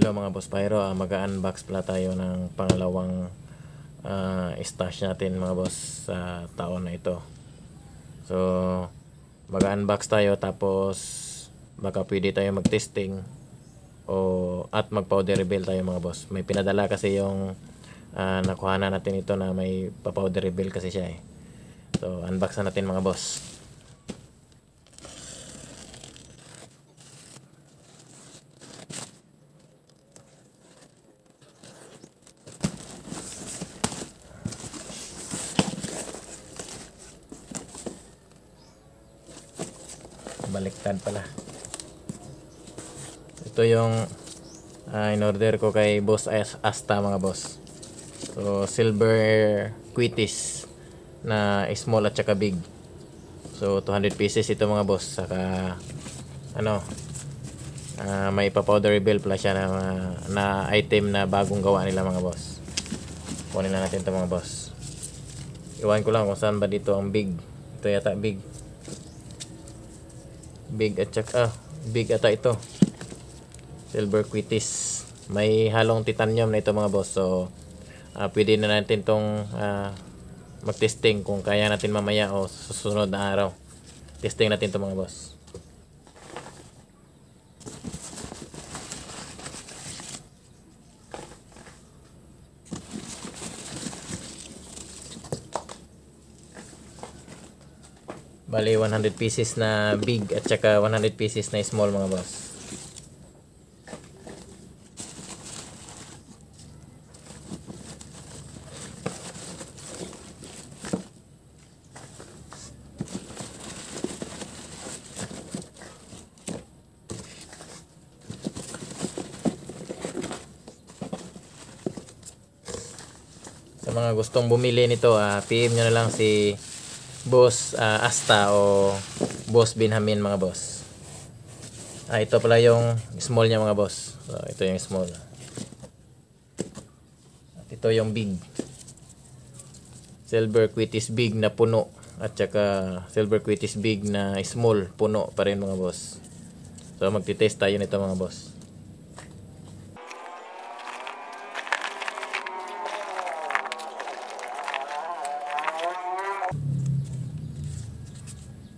Hello mga boss Pyro, uh, mag-unbox pala tayo ng pangalawang uh, stash natin mga boss sa taon na ito. So, mag-unbox tayo tapos baka pwede tayo mag-testing o at mag-powder reveal tayo mga boss. May pinadala kasi yung uh, nakuha na natin ito na may pa-powder reveal kasi siya eh. So, unbox na natin mga boss. Baliktad pala. Ito yung uh, in order ko kay boss Asta mga boss. So silver quitis na small at saka big. So 200 pieces ito mga boss. Saka ano uh, may pa-powder bill pala siya na, na item na bagong gawa nila mga boss. Kunin na natin ito mga boss. Iwan ko lang kung saan ba dito ang big. Ito yata big big at saka ah, big ata ito. Silver quitis. May halong titanium na ito mga boss. So uh, pwede na natin tong uh, mag-testing kung kaya natin mamaya o susunod na araw. Testing natin to mga boss Bali 100 pieces na big at saka 100 pieces na small mga boss. Sa mga gustong bumili nito, ah, PM nyo na lang si Boss uh, Asta o Boss Binhamin mga boss. Ah, ito pala yung small niya mga boss. So, ito yung small. At ito yung big. Silver Quitis big na puno. At saka Silver Quitis big na small puno pa rin mga boss. So magti-test tayo nito mga boss.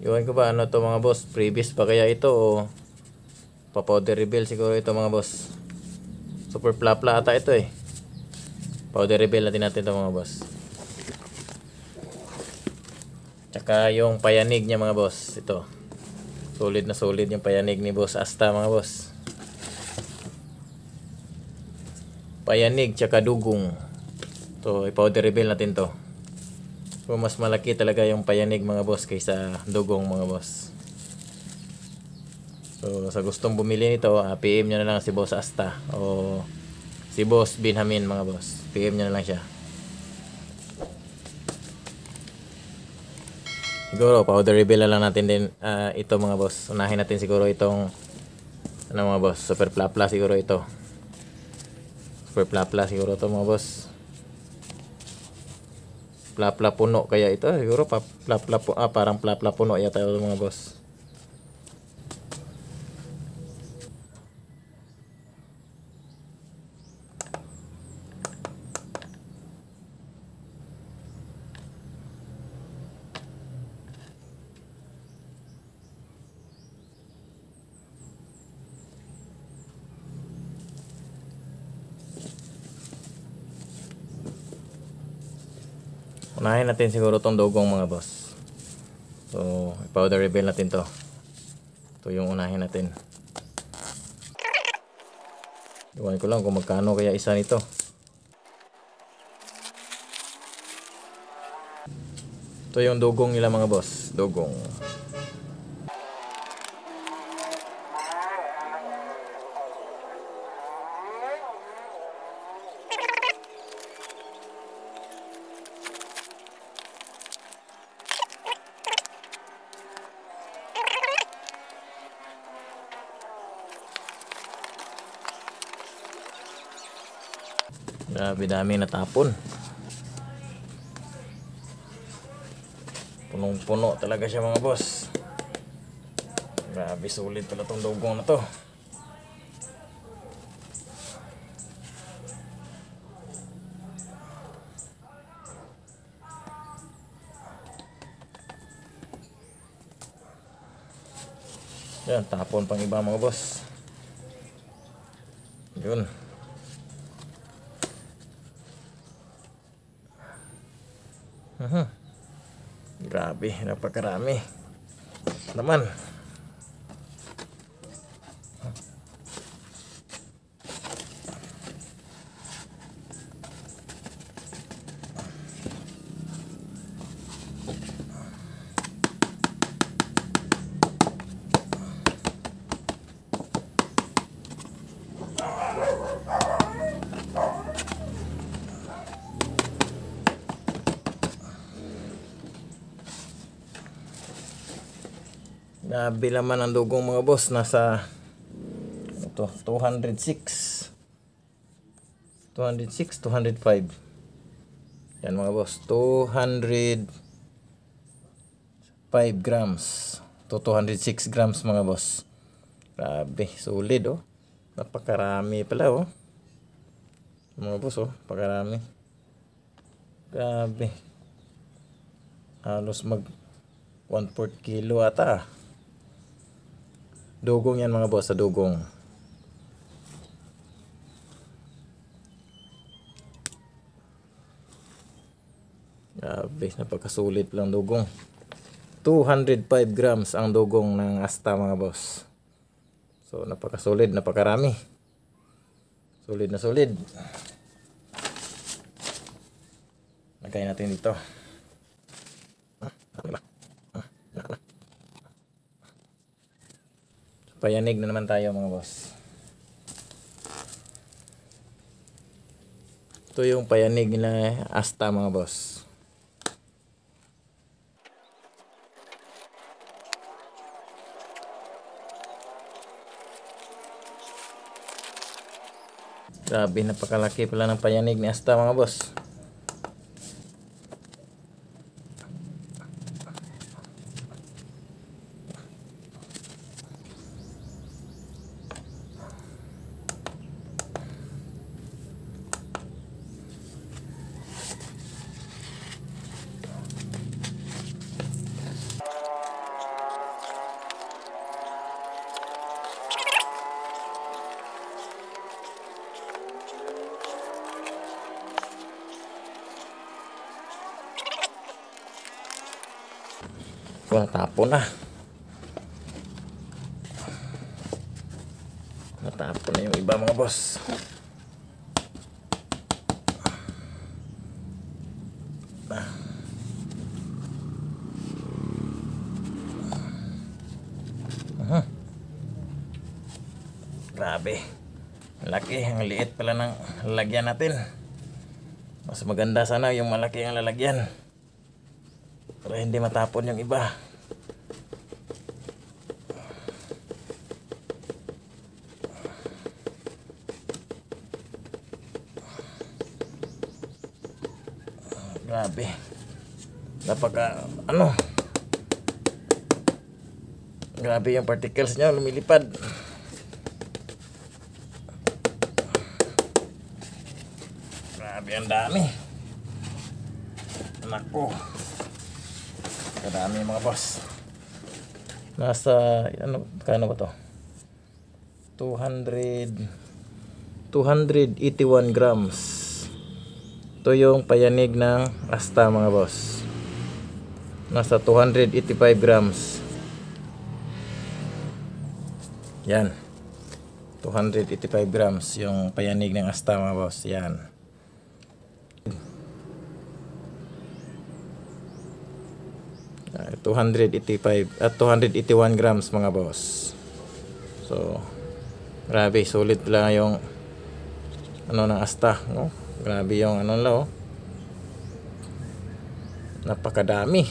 Iwan ko ba ano to mga boss? Previous pa kaya ito o pa-powder reveal siguro ito mga boss. Super plapla ata ito eh. Powder reveal natin natin ito mga boss. Tsaka yung payanig niya mga boss. Ito. Solid na solid yung payanig ni boss Asta mga boss. Payanig tsaka dugong. To, i-powder reveal natin to. So mas malaki talaga yung payanig mga boss kaysa dugong mga boss. So sa gustong bumili nito, uh, ah, PM nyo na lang si Boss Asta o si Boss Binhamin mga boss. PM nyo na lang siya. Siguro powder reveal lang natin din uh, ito mga boss. Unahin natin siguro itong ano mga boss, super plapla siguro ito. Super plapla siguro to mga boss plapla puno kaya ito siguro pa plapla ah, parang plapla puno yata ito mga boss unahin natin siguro tong dugong mga boss. So powder reveal natin to. Ito yung unahin natin. Iwan ko lang kung magkano kaya isa nito. Ito yung dugong nila mga boss. Dugong Grabe dami natapon. Punong-puno talaga siya mga boss. Grabe sulit pala tong dugong na to. Yan, tapon pang iba mga boss. Yun. Grabe, napakarami. Naman. Grabe naman ang dugong mga boss. Nasa ito, 206. 206, 205. Yan mga boss. 205 grams. To 206 grams mga boss. Grabe, solid oh. Napakarami pala oh. Mga boss oh, pakarami. Grabe. Halos mag 1 4 kilo ata. Dugong yan mga boss, sa dugong. Grabe, napakasulit lang dugong. 205 grams ang dugong ng asta mga boss. So, napakasolid, napakarami. Solid na solid. Lagay natin dito. Payanig na naman tayo mga boss. Ito yung payanig na asta mga boss. Grabe, napakalaki pala ng payanig ni Asta mga boss. Wala tapon na. Natapon na yung iba mga boss. Ah. Aha. Grabe. Laki, ang liit pala ng lalagyan natin. Mas maganda sana yung malaki ang lalagyan. Para hindi matapon yung iba. Grabe. Napaka, ano, grabe yung particles niya, lumilipad. Grabe ang dami. Nako. Kadami mga boss. Nasa, ano, kano ba to? 200, 281 grams. Ito yung payanig ng asta mga boss. Nasa 285 grams. Yan. 285 grams yung payanig ng asta mga boss. Yan. Ah, 285 at 281 grams mga boss. So, grabe, solid pala yung ano ng asta, no? Grabe yung ano lo. Napakadami.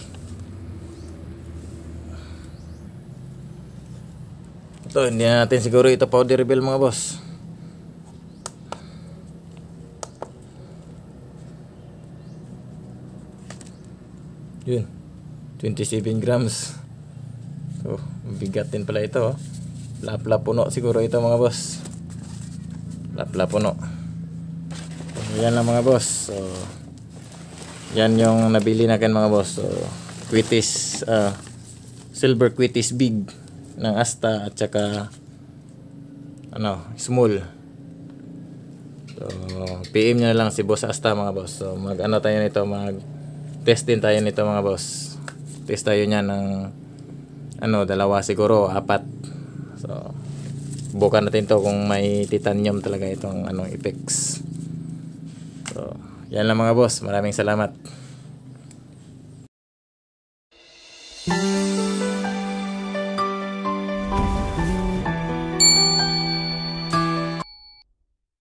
Ito, hindi na natin siguro ito powder bill mga boss. Yun. 27 grams. So, bigat din pala ito. Oh. Lapla puno siguro ito mga boss. Lapla puno. So, yan lang mga boss. So, yan yung nabili natin mga boss. So, Quitis, uh, silver Quitis big. ng Asta at saka ano, small. So, PM nyo na lang si Boss Asta mga boss. So, mag ano tayo nito, mag test din tayo nito mga boss. Test tayo niya ng ano, dalawa siguro, apat. So, bukan natin to kung may titanium talaga itong ano, Apex. So, yan lang mga boss. Maraming salamat.